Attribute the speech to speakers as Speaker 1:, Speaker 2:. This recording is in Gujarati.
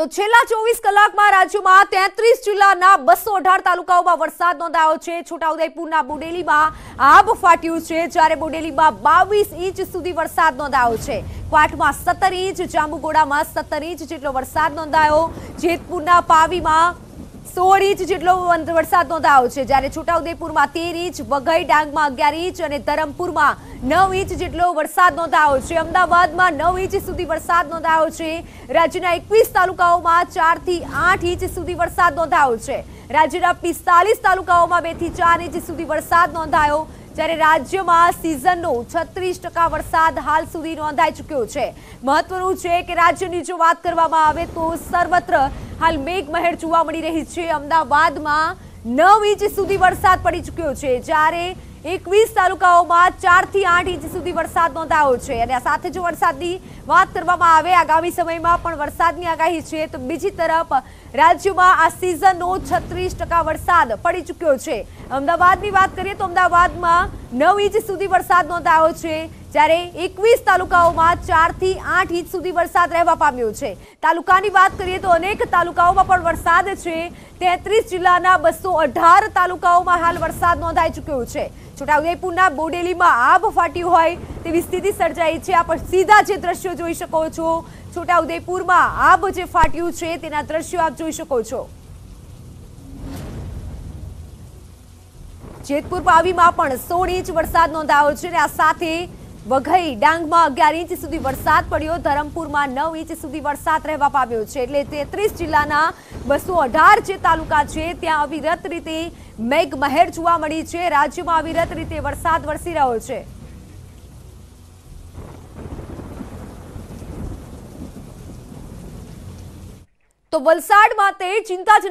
Speaker 1: તો છેલ્લા ચોવીસ કલાકમાં રાજ્યમાં તેત્રીસ જિલ્લાના બસો અઢાર તાલુકાઓમાં વરસાદ નોંધાયો છે. છોટાઉદેપુરના બોડેલીમાં આબ ફાટ્યું છે. જ્યારે બોડેલીમાં બાવીસ ઇંચ સુધી વરસાદ નોંધાયો છે. ક્વાટમાં સત્તર ઇંચ, જાંબુગોડામાં સત્તર ઇંચ જેટલો વરસાદ નોંધાયો. જેતપુરના પાવીમાં સોળ ઇંચ જેટલો વરસાદ નોંધાયો છે. જ્યારે છોટાઉદેપુરમાં તેર ઇંચ, વઘઈ ડાંગમાં અગિયાર ઇંચ અને ધરમપુરમાં નવ ઇંચ જેટલો વરસાદ નોંધાયો છે. અમદાવાદમાં નવ ઇંચ સુધી વરસાદ નોંધાયો છે. રાજ્યના એકવીસ તાલુકાઓમાં ચારથી આઠ ઇંચ સુધી વરસાદ નોંધાયો છે. રાજ્યના પિસ્તાલીસ તાલુકાઓમાં બેથી ચાર ઇંચ સુધી વરસાદ નોંધાયો. જ્યારે રાજ્યમાં સિઝનનો છત્રીસ ટકા વરસાદ હાલ સુધી નોંધાઈ ચૂક્યો છે. મહત્વનું છે કે રાજ્યની જો વાત કરવામાં આવે તો સર્વત્ર હાલ મેઘમહેર જોવા મળી રહી છે. અમદાવાદમાં નવ ઇંચ સુધી વરસાદ પડી ચૂક્યો છે. જ્યારે એકવીસ તાલુકાઓમાં ચારથી આઠ ઇંચ સુધી વરસાદ નોંધાયો છે અને આ સાથે જો વરસાદની વાત કરવામાં આવે, આગામી સમયમાં પણ વરસાદની આગાહી છે, તો બીજી તરફ રાજ્યમાં આ સિઝનનો છત્રીસ વરસાદ પડી ચૂક્યો છે. અમદાવાદની વાત કરીએ તો અમદાવાદમાં નવ ઇંચ સુધી વરસાદ નોંધાયો છે, જ્યારે એકવીસ તાલુકાઓમાં ચારથી આઠ ઇંચ સુધી વરસાદ રહેવા પામ્યો છે. તાલુકાની વાત કરીએ તો અનેક તાલુકાઓમાં પણ વરસાદ છે તેત્રીસ જિલ્લાના બસો અઢાર તાલુકાઓમાં હાલ વરસાદ નોંધાઈ ચૂક્યો છે. છોટાઉદેપુરના બોડેલીમાં આબ ફાટ્યું હોય તેવી સ્થિતિ સર્જાઈ છે. આપ સીધા જે દ્રશ્યો જોઈ શકો છો. છોટાઉદેપુરમાં આબ જે ફાટ્યું છે તેના દ્રશ્યો આપ જોઈ શકો છો. જેતપુર પાવીમાં પણ સોળ ઇંચ વરસાદ નોંધાયો છે અને આ સાથે વઘઈ ડાંગમાં અગિયાર ઇંચ સુધી વરસાદ પડ્યો. ધરમપુરમાં નવ ઇંચ સુધી વરસાદ રહેવા પામ્યો છે. એટલે તેત્રીસ જિલ્લાના બસો અઢાર જે તાલુકા છે, ત્યાં અવિરત રીતે મેઘમહેર જોવા મળી છે. રાજ્યમાં અવિરત રીતે વરસાદ વરસી રહ્યો છે. તો વલસાડમાં તે ચિંતાજનક